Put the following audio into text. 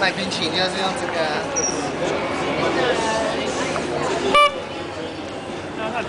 卖冰淇淋要是用这个、啊。